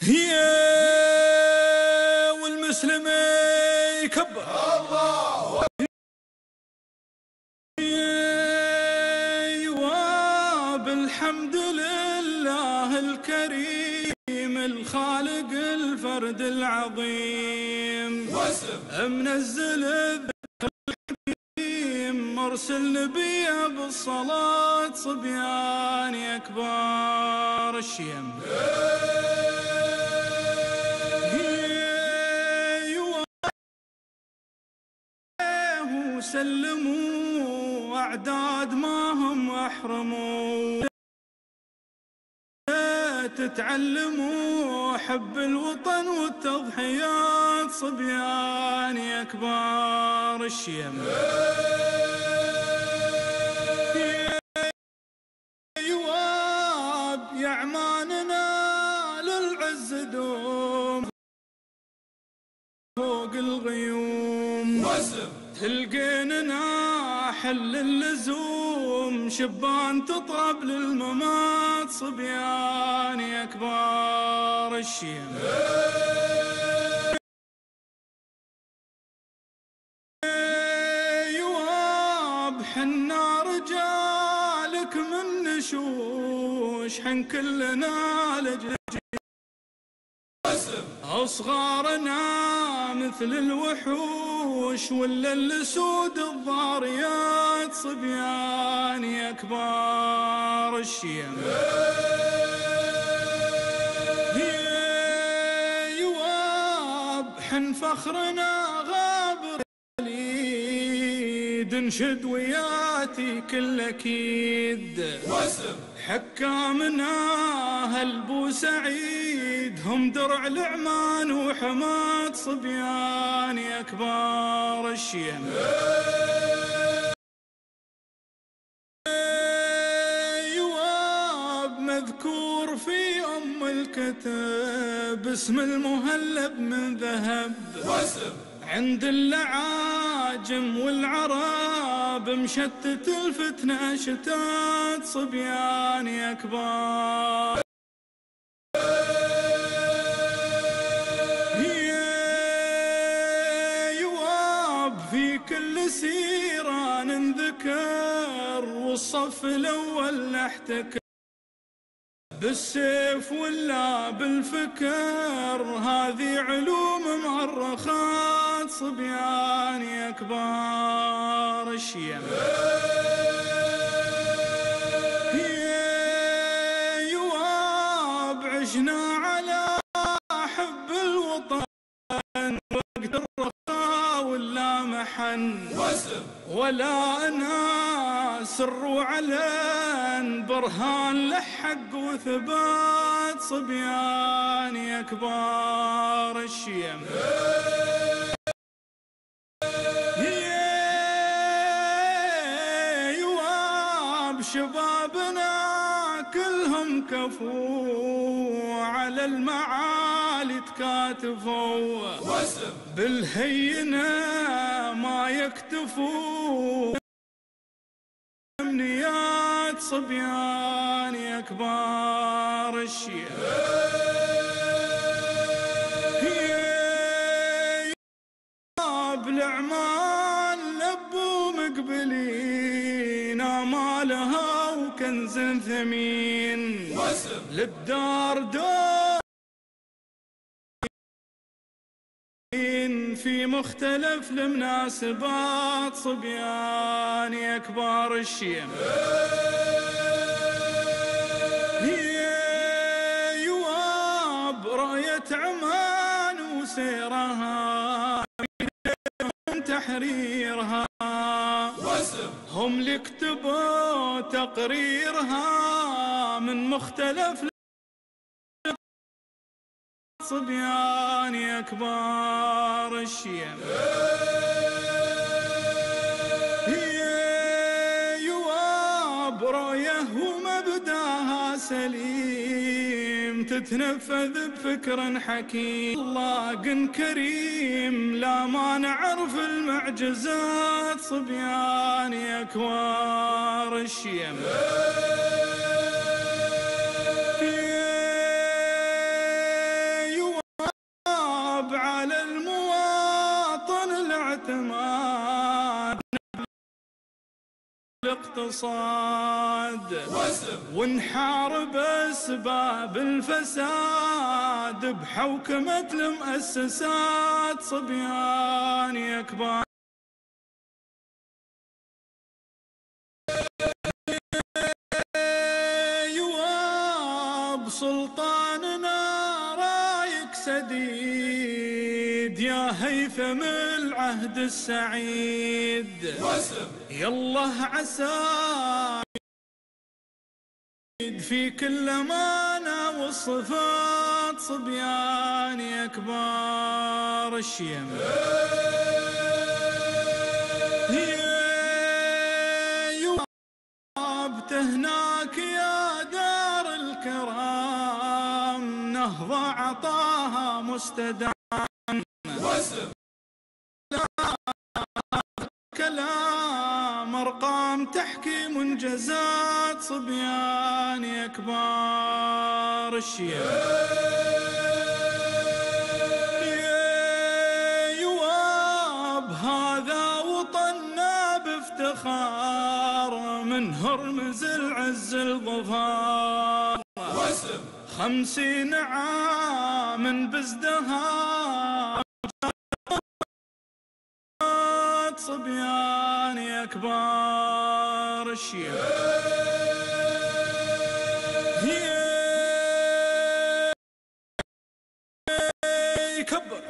هي والمسلم يكبر. الله بالحمد لله الكريم الخالق الفرد العظيم. منزل الحكيم مرسل نبيه بالصلاة صبيان أكبر الشيم. سلموا أعداد ما هم أحرموا. تتعلموا حب الوطن والتضحيات صبيان أكبر الشيم. يواب يا عماننا للعز دوم. فوق الغيوم. تلقيننا حل اللزوم شبان تطرب للممات صبيان أكبر الشيم. يواب حنا رجالك من نشوش حن كلنا لجل أصغارنا مثل الوحوش ولا الأسود الضاريات صبيان أكبر الشيم. يواب حن فخرنا غابر اليد نشد وياتي كل أكيد. واسم حكامنا هلبو سعيد هم درع العمان وحماة صبيان أكبر الشيم. يواب مذكور في أم الكتاب اسم المهلب من ذهب. واسم. عند اللعاجم والعرب مشتت الفتنة شتات صبيان أكبر. يواب في كل سيرة نذكر والصف الأول نحتكر بالسيف ولا بالفكر هذه علوم مؤرخات صبيان أكبر الشيم. يواب عشنا على حب الوطن وقت الرخاء ولا محن. ولا أنا سر وعلن برهان لحق وثبات صبيان أكبر الشيم. شبابنا كلهم كفو على المعالي تكاتفوا. بالهينة ما يكتفوا. أمنيات صبيان أكبر الشيخ. بالأعمال لبوا مقبلين. آمالها وكنز ثمين. واسم للدار دور في مختلف المناسبات صبيان أكبر الشيم. يا يواب راية عمان وسيرها. من تحريرها هم اللي كتبوا تقريرها من مختلف صبيان أكبر الشيم. يا يواب رأيه ومبداها سليم. تتنفذ بفكر حكيم. قن كريم لا ما نعرف المعجزات صبيان أكبر الشيم. الاقتصاد. ونحارب أسباب الفساد بحوكمة المؤسسات. صبيان يكبر. سلطاننا رايك سديد. هيثم العهد السعيد. واسم. يالله عسى في كل امانه والصفات صبيان يا كبار الشيم تهناك يا دار الكرام. نهضة عطاها مستدام. كلام أرقام تحكي منجزات صبيان يا كبار الشيم يا يواب هذا وطننا بافتخار من هرمز العز الظفار خمسين عام بازدهار. صبيان يا كبار الشيم يا- يكبر